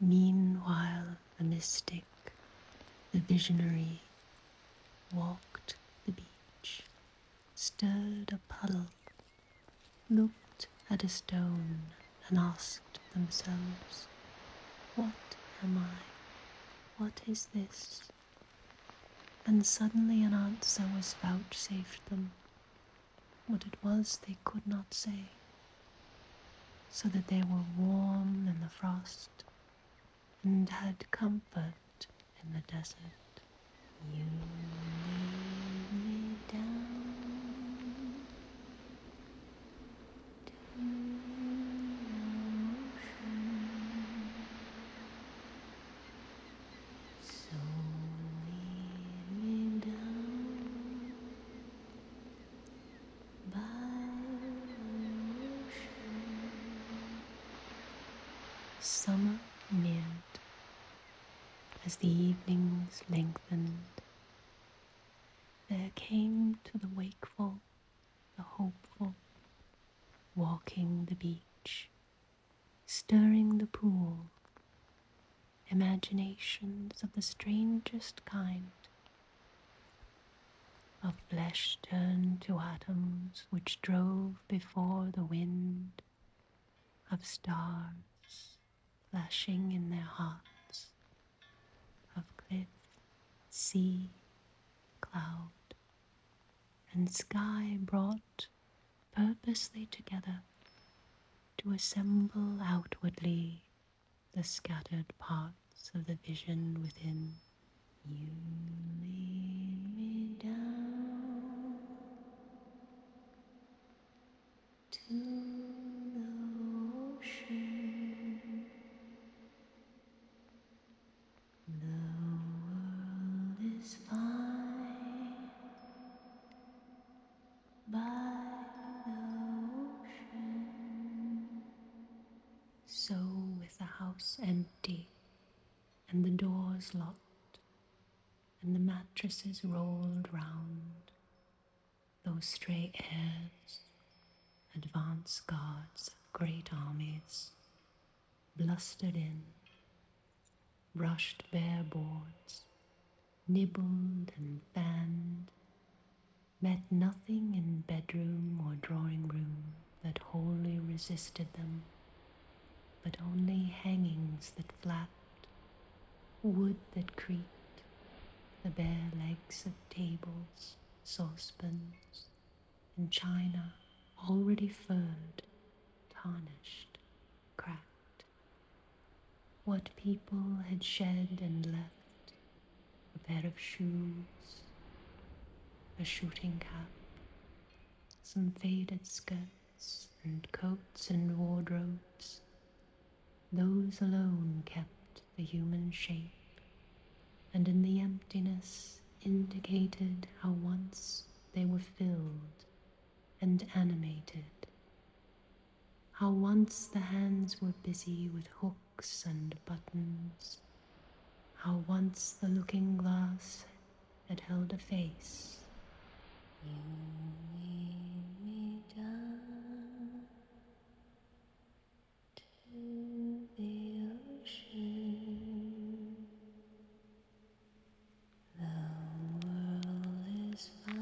Meanwhile, the mystic, the visionary, walked the beach, stirred a puddle, looked at a stone, and asked themselves, What am I? What is this? And suddenly an answer was vouchsafed them. What it was they could not say, so that they were warm in the frost and had comfort in the desert. You laid me down to the ocean, so lead me down by the ocean. Summer neared as the evenings lengthened. There came to the wakeful, the hopeful, walking the beach, stirring the pool, imaginations of the strangest kind, of flesh turned to atoms which drove before the wind, of stars flashing in their hearts, of cliff, sea, cloud, and sky brought purposely together to assemble outwardly the scattered parts of the vision within. You lead me down So, with the house empty and the doors locked and the mattresses rolled round, those stray airs, advance guards of great armies, blustered in, brushed bare boards, nibbled and fanned, met nothing in bedroom or drawing room that wholly resisted them, but only hangings that flapped, wood that creaked, the bare legs of tables, saucepans, and china already furred, tarnished, cracked. What people had shed and left a pair of shoes, a shooting cap, some faded skirts and coats and wardrobes. Those alone kept the human shape, and in the emptiness indicated how once they were filled and animated, how once the hands were busy with hooks and buttons, how once the looking glass had held a face. Is. Fine.